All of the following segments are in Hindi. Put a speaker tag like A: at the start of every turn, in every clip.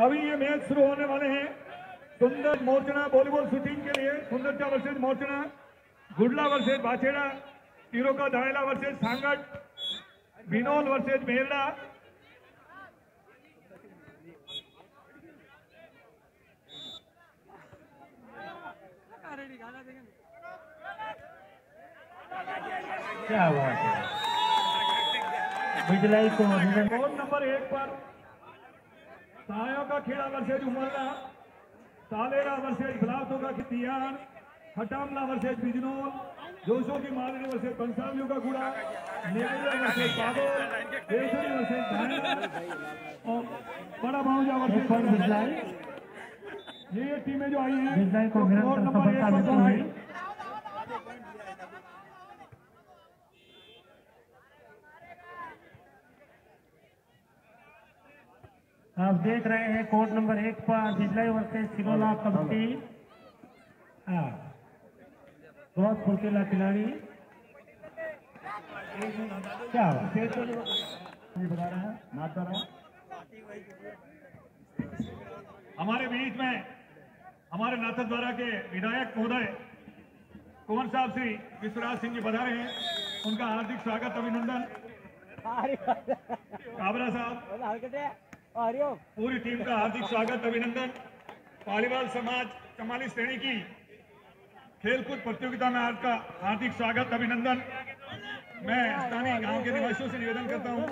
A: अभी ये मैच शुरू होने वाले हैं। सुंदर मोर्चना वॉलीबॉल शूटिंग के लिए सुंदरचा वर्सेज मोर्चना, गुडला वर्सेज बाछेड़ा तीरों का दायला वर्सेज सांगट विनोल वर्सेज मेरड़ा
B: क्या बात है। बिजलाई को
A: कोर्ट नंबर एक पर सायों का खेड़ा वर्सेज उमरना सालेरा वर्सेज बिलासों का खितियान खटामला वर्सेज बिजनौल जोशों की मालनी वर्सेज पंसालियों का गुड़ा नेवरिया वर्सेज बादल देवसरी वर्सेज और बड़ा वर्सेज
B: पॉइंट बिजलाई
A: ये टीमें जो आई हैं
B: निरंतर
A: नंबर एक पर आई
B: आप देख रहे हैं कोर्ट नंबर एक पर बिजलाई वर्सेज सिरोला कबड्डी। हाँ। बहुत फुर्तीला खिलाड़ी। क्या बात है? है नाच रहा है।
A: हमारे बीच में हमारे नाथक द्वारा के विधायक महोदय कुंवर साहब श्री विश्वराज सिंह जी बधा रहे हैं। उनका हार्दिक स्वागत अभिनंदन। काबरा साहब। पूरी टीम का हार्दिक स्वागत अभिनंदन। पालीवाल समाज कमाली श्रेणी की खेलकूद प्रतियोगिता में आपका हार्दिक स्वागत अभिनंदन। मैं स्थानीय गाँव के निवासियों से निवेदन करता हूँ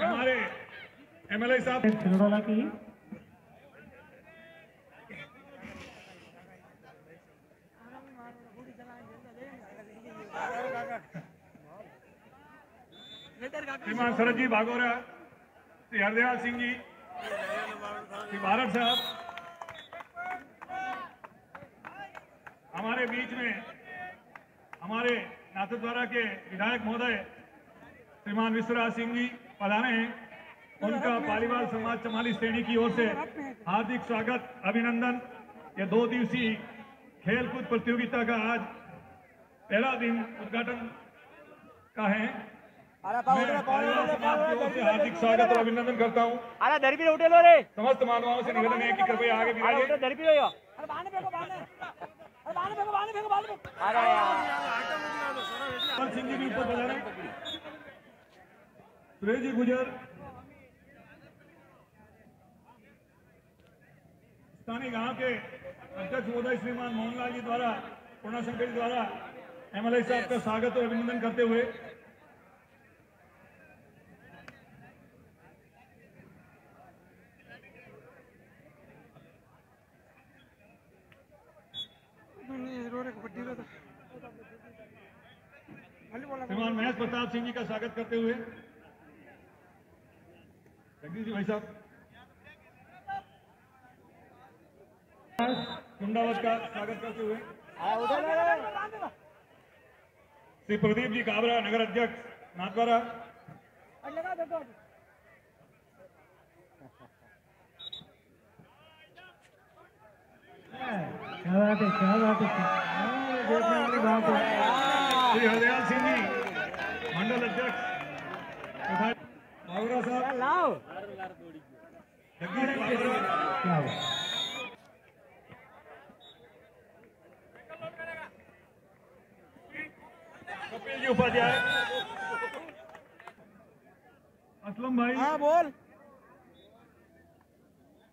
A: हमारे एमएलए साहब
B: की।
A: श्रीमान शरद जी भागोरा श्री हरदयाल सिंह जी, श्री भारत साहब, हमारे बीच में, हमारे नाथद्वारा के विधायक महोदय, श्रीमान विश्वराज सिंह जी पधारे हैं। उनका पालीवाल समाज चमाली श्रेणी की ओर से हार्दिक स्वागत, अभिनंदन। ये दो दिवसीय खेलकूद प्रतियोगिता का आज पहला दिन उद्घाटन का है। हार्दिक स्वागत और अभिनंदन करता हूँ।
C: अरे धरपी उठेलो रे।
A: समस्त मानवाओं से निवेदन है कि कृपया आगे भी आइए
C: उठे लो अरे बाने फेंको बाने अरे बाने फेंको बाने फेंको बाने अरे यार।
A: कुमार सिंह जी भी ऊपर बजा रहे हैं सुरेश जी गुजर। स्थानीय गाँव के अध्यक्ष महोदय श्रीमान मोहनलाल जी द्वारा पूर्णा शंकर जी द्वारा एमएलए साहब का स्वागत और अभिनंदन करते हुए श्रीमान महेश प्रताप सिंह जी का स्वागत करते हुए। जगदीश जी भाई साहब। कुंडावत का स्वागत करते हुए। श्री प्रदीप जी काबरा नगर अध्यक्ष
C: तो
B: क्या बात है क्या बात है। हाँ, देखने वाली बात है?
A: श्री हरदयाल सिंह जी मंडल अध्यक्ष तथा साहब
B: है?
A: कपिल जी उपाध्याय असलम भाई
C: हाँ बोल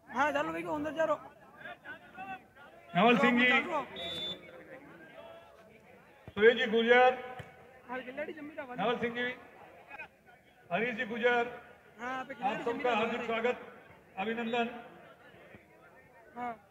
C: हाँ चलो भाई को अंदर चलो
A: नवल सिंह जी सुरेश जी गुजर। नवल सिंह जी। हरीश जी गुजर।
C: हाँ
A: आप सबका हार्दिक स्वागत अभिनंदन।
C: हाँ।